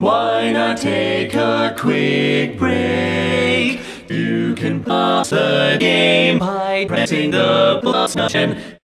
Why not take a quick break? You can pause the game by pressing the button